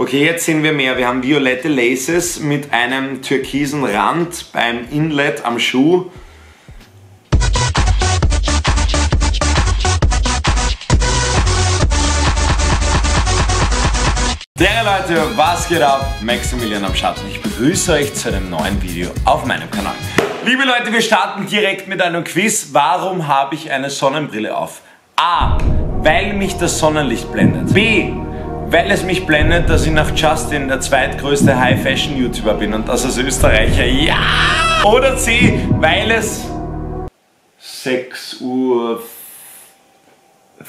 Okay, jetzt sehen wir mehr. Wir haben violette Laces mit einem türkisen Rand beim Inlet am Schuh. Der Leute, was geht ab? Maximilian am Schatten. Ich begrüße euch zu einem neuen Video auf meinem Kanal. Liebe Leute, wir starten direkt mit einem Quiz. Warum habe ich eine Sonnenbrille auf? A. Weil mich das Sonnenlicht blendet. B. Weil es mich blendet, dass ich nach Justin der zweitgrößte High-Fashion-YouTuber bin und das als Österreicher. Ja! Oder C. Weil es 6 Uhr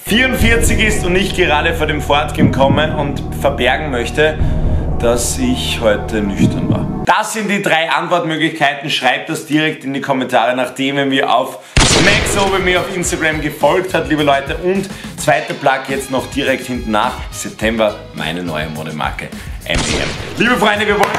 44 ist und ich gerade vor dem Fortgehen komme und verbergen möchte, dass ich heute nüchtern war. Das sind die drei Antwortmöglichkeiten. Schreibt das direkt in die Kommentare, nachdem mir auf Max mir auf Instagram gefolgt hat, liebe Leute. Und zweiter Plug jetzt noch direkt hinten nach. September meine neue Modemarke MDM. Liebe Freunde, wir wollen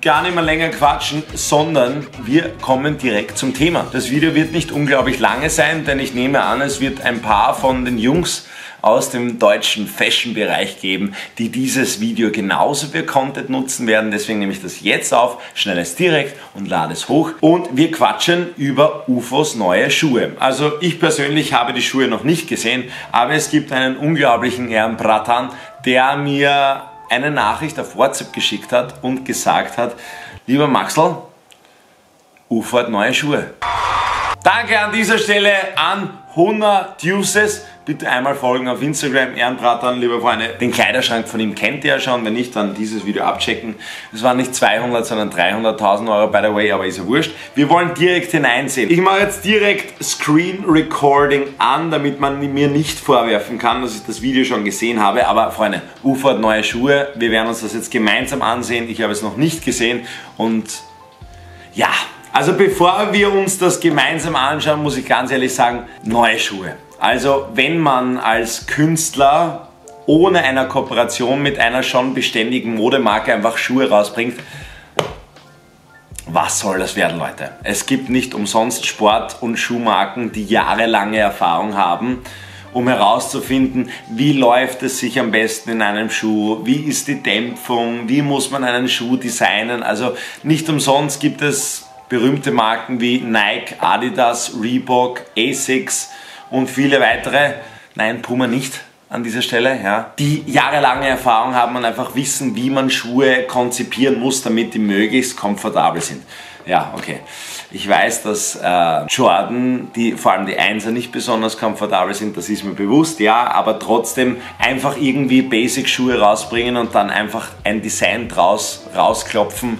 gar nicht mehr länger quatschen, sondern wir kommen direkt zum Thema. Das Video wird nicht unglaublich lange sein, denn ich nehme an, es wird ein paar von den Jungs aus dem deutschen Fashion-Bereich geben, die dieses Video genauso für Content nutzen werden. Deswegen nehme ich das jetzt auf, schnell es direkt und lade es hoch. Und wir quatschen über UFOs neue Schuhe. Also ich persönlich habe die Schuhe noch nicht gesehen, aber es gibt einen unglaublichen Herrn Bratan, der mir eine Nachricht auf WhatsApp geschickt hat und gesagt hat, lieber Maxl, UFO hat neue Schuhe. Danke an dieser Stelle an 100 Deuces. Bitte einmal folgen auf Instagram, Ehrenbratan, liebe Freunde. Den Kleiderschrank von ihm kennt ihr ja schon. Wenn nicht, dann dieses Video abchecken. Es waren nicht 200, sondern 300.000 Euro, by the way, aber ist ja wurscht. Wir wollen direkt hineinsehen. Ich mache jetzt direkt Screen Recording an, damit man mir nicht vorwerfen kann, dass ich das Video schon gesehen habe. Aber Freunde, UFO hat neue Schuhe. Wir werden uns das jetzt gemeinsam ansehen. Ich habe es noch nicht gesehen und ja, also bevor wir uns das gemeinsam anschauen, muss ich ganz ehrlich sagen, neue Schuhe. Also wenn man als Künstler ohne einer Kooperation mit einer schon beständigen Modemarke einfach Schuhe rausbringt, was soll das werden, Leute? Es gibt nicht umsonst Sport- und Schuhmarken, die jahrelange Erfahrung haben, um herauszufinden, wie läuft es sich am besten in einem Schuh, wie ist die Dämpfung, wie muss man einen Schuh designen. Also nicht umsonst gibt es berühmte Marken wie Nike, Adidas, Reebok, Asics und viele weitere. Nein, Puma nicht an dieser Stelle, ja, die jahrelange Erfahrung haben und einfach wissen, wie man Schuhe konzipieren muss, damit die möglichst komfortabel sind. Ja, okay. Ich weiß, dass äh, Jordan, die, vor allem die Einser, nicht besonders komfortabel sind, das ist mir bewusst, ja, aber trotzdem einfach irgendwie Basic-Schuhe rausbringen und dann einfach ein Design draus rausklopfen,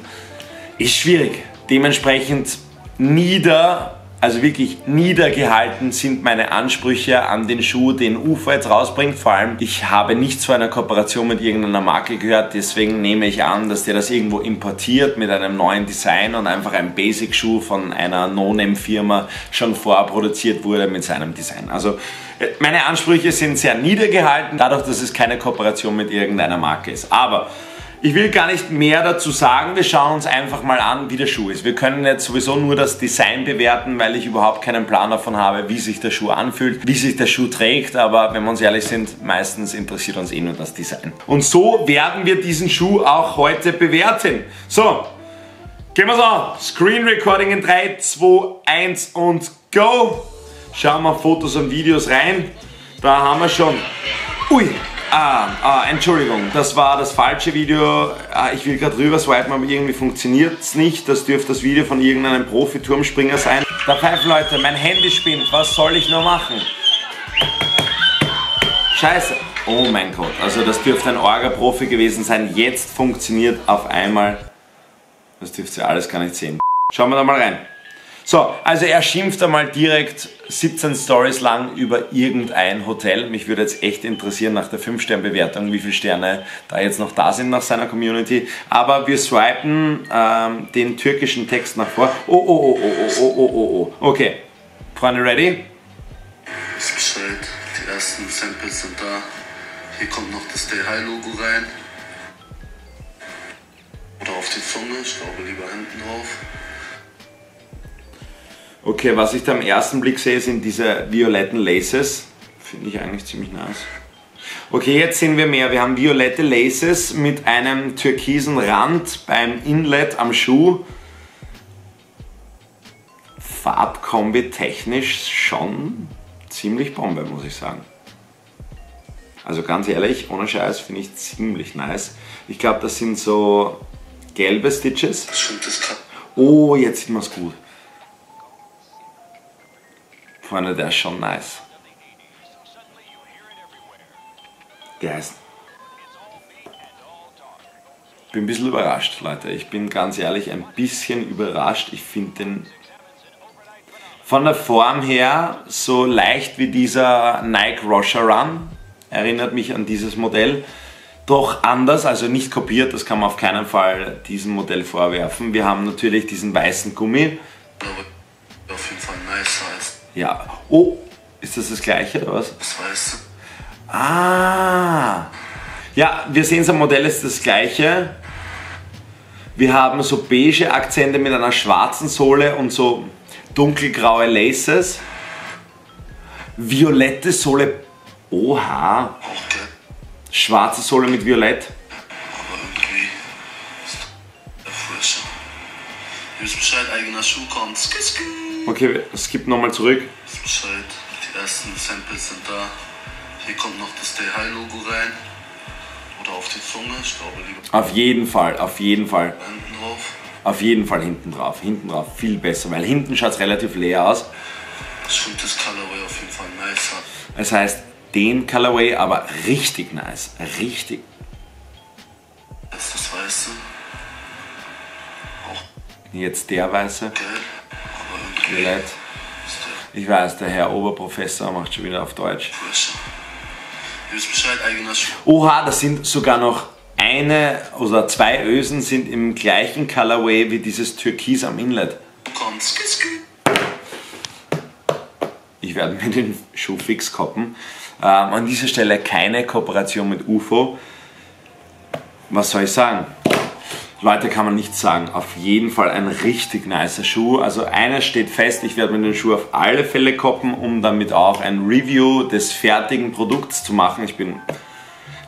ist schwierig. Dementsprechend nieder, also wirklich niedergehalten sind meine Ansprüche an den Schuh, den UFO jetzt rausbringt. Vor allem, ich habe nichts von einer Kooperation mit irgendeiner Marke gehört, deswegen nehme ich an, dass der das irgendwo importiert mit einem neuen Design und einfach ein Basic-Schuh von einer No-Name-Firma schon vorproduziert wurde mit seinem Design. Also äh, meine Ansprüche sind sehr niedergehalten, dadurch, dass es keine Kooperation mit irgendeiner Marke ist. Aber ich will gar nicht mehr dazu sagen, wir schauen uns einfach mal an, wie der Schuh ist. Wir können jetzt sowieso nur das Design bewerten, weil ich überhaupt keinen Plan davon habe, wie sich der Schuh anfühlt, wie sich der Schuh trägt, aber wenn wir uns ehrlich sind, meistens interessiert uns eh nur das Design. Und so werden wir diesen Schuh auch heute bewerten. So, gehen wir an. Screen Recording in 3, 2, 1 und go. Schauen wir Fotos und Videos rein. Da haben wir schon. Ui, Ah, ah, Entschuldigung, das war das falsche Video. Ah, ich will gerade rüber swipen, aber irgendwie funktioniert es nicht. Das dürfte das Video von irgendeinem Profi-Turmspringer sein. Da pfeifen Leute, mein Handy spinnt. Was soll ich nur machen? Scheiße. Oh mein Gott, also das dürfte ein Orga-Profi gewesen sein. Jetzt funktioniert auf einmal. Das dürft ihr alles gar nicht sehen. Schauen wir da mal rein. So, also er schimpft einmal direkt 17 Stories lang über irgendein Hotel. Mich würde jetzt echt interessieren nach der 5-Stern-Bewertung, wie viele Sterne da jetzt noch da sind nach seiner Community. Aber wir swipen ähm, den türkischen Text nach vor. Oh, oh, oh, oh, oh, oh, oh, oh. oh. Okay. Freunde, ready? Ist bestellt. Die ersten Samples sind da. Hier kommt noch das Day High Logo rein. Oder auf die Zunge. Ich glaube lieber hinten drauf. Okay, was ich da am ersten Blick sehe, sind diese violetten Laces. Finde ich eigentlich ziemlich nice. Okay, jetzt sehen wir mehr. Wir haben violette Laces mit einem türkisen Rand beim Inlet am Schuh. Farbkombi technisch schon ziemlich Bombe, muss ich sagen. Also ganz ehrlich, ohne Scheiß finde ich ziemlich nice. Ich glaube, das sind so gelbe Stitches. Oh, jetzt sieht man es gut. Freunde, der ist schon nice. Der. Ich bin ein bisschen überrascht, Leute. Ich bin ganz ehrlich ein bisschen überrascht. Ich finde den von der Form her so leicht wie dieser Nike Rosher Run. Erinnert mich an dieses Modell. Doch anders, also nicht kopiert, das kann man auf keinen Fall diesem Modell vorwerfen. Wir haben natürlich diesen weißen Gummi. Auf jeden Fall nice heißt. Ja. Oh, ist das das gleiche oder was? Das weiße. Ah. Ja, wir sehen, das Modell ist das gleiche. Wir haben so beige Akzente mit einer schwarzen Sohle und so dunkelgraue Laces. Violette Sohle. Oha. Okay. Schwarze Sohle mit Violett. Aber irgendwie ist der frischer. Ihr wisst Bescheid, eigener Schuh kommt. Skü, skü. Okay, skip nochmal zurück. Bescheid, die ersten Samples sind da. Hier kommt noch das Stay High Logo rein. Oder auf die Zunge, ich glaube lieber Auf jeden Fall, auf jeden Fall. hinten drauf. Auf jeden Fall hinten drauf. Hinten drauf viel besser, weil hinten schaut es relativ leer aus. Ich finde das Colorway auf jeden Fall nicer. Das heißt, den Colorway aber richtig nice. Richtig. Das ist das Weiße. Auch Jetzt der weiße. gelb. Ist der Ich weiß, der Herr Oberprofessor macht schon wieder auf Deutsch. Oha, das sind sogar noch eine oder zwei Ösen sind im gleichen Colorway wie dieses Türkis am Inlet. Ich werde mir den Schuh fix koppen. Ähm, an dieser Stelle keine Kooperation mit UFO. Was soll ich sagen? Leute, kann man nichts sagen. Auf jeden Fall ein richtig nicer Schuh. Also eines steht fest, ich werde mir den Schuh auf alle Fälle koppen, um damit auch ein Review des fertigen Produkts zu machen. Ich bin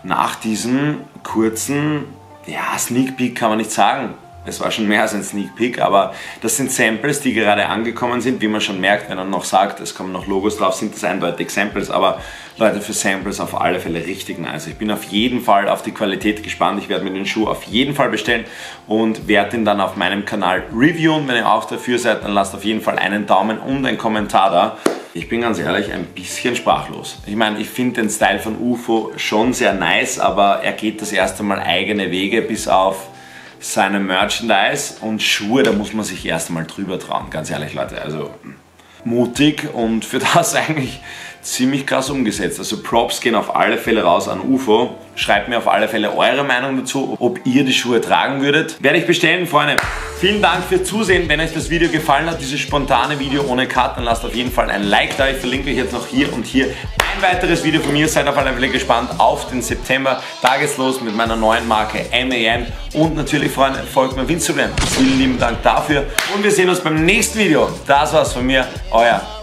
nach diesem kurzen, ja, Sneak Peek kann man nicht sagen. Es war schon mehr als ein Sneak Peek, aber das sind Samples, die gerade angekommen sind. Wie man schon merkt, wenn er noch sagt, es kommen noch Logos drauf, sind das eindeutig Samples. Aber Leute, für Samples auf alle Fälle richtig nice. Ich bin auf jeden Fall auf die Qualität gespannt. Ich werde mir den Schuh auf jeden Fall bestellen und werde ihn dann auf meinem Kanal reviewen. Wenn ihr auch dafür seid, dann lasst auf jeden Fall einen Daumen und einen Kommentar da. Ich bin ganz ehrlich ein bisschen sprachlos. Ich meine, ich finde den Style von UFO schon sehr nice, aber er geht das erste Mal eigene Wege bis auf seine Merchandise und Schuhe, da muss man sich erst einmal drüber trauen, ganz ehrlich Leute. Also mutig und für das eigentlich ziemlich krass umgesetzt. Also Props gehen auf alle Fälle raus an UFO. Schreibt mir auf alle Fälle eure Meinung dazu, ob ihr die Schuhe tragen würdet. Werde ich bestellen, Freunde. Vielen Dank fürs Zusehen. Wenn euch das Video gefallen hat, dieses spontane Video ohne Cut, dann lasst auf jeden Fall ein Like da. Ich verlinke euch jetzt noch hier und hier ein weiteres Video von mir. Seid auf alle Fälle gespannt auf den September. Da geht's los mit meiner neuen Marke MAN. Und natürlich, Freunde, folgt mir auf Instagram. Vielen lieben Dank dafür. Und wir sehen uns beim nächsten Video. Das war's von mir. Euer